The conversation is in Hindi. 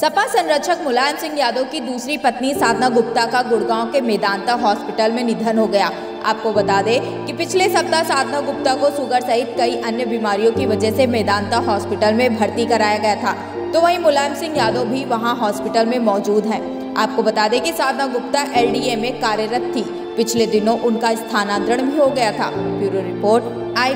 सपा संरक्षक मुलायम सिंह यादव की दूसरी पत्नी साधना गुप्ता का गुड़गांव के मेदांता हॉस्पिटल में निधन हो गया। आपको बता दें कि पिछले सप्ताह साधना गुप्ता को शुगर सहित कई अन्य बीमारियों की वजह से मेदांता हॉस्पिटल में भर्ती कराया गया था। तो वहीं मुलायम सिंह यादव भी वहाँ हॉस्पिटल में मौजूद हैं। आपको बता दें कि साधना गुप्ता एलडीए में कार्यरत थी। पिछले दिनों उनका स्थानांतरण भी हो गया था। ब्यूरो रिपोर्ट आई